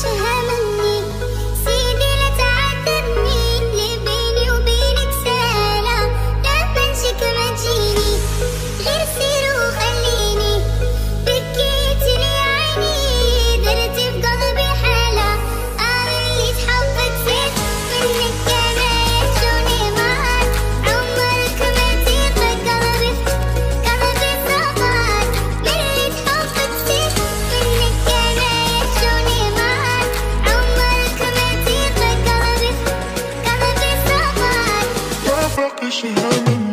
She had fuck is she having?